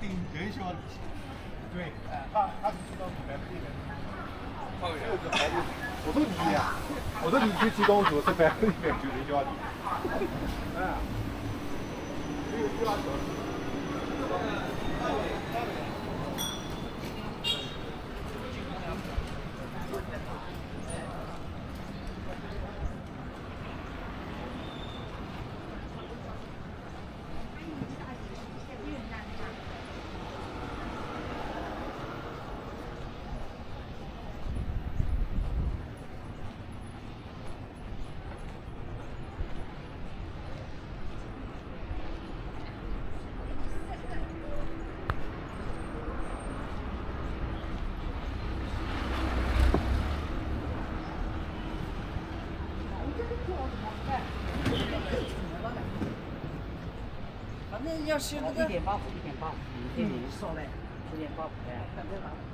顶人效利息，对，哎，他他是提到百分之一点，这个是，我说你呀，我说你去提工资是百分一百九人效的，啊。要修那个。一点八五，一点八五，一点零售嘞，一点八五哎。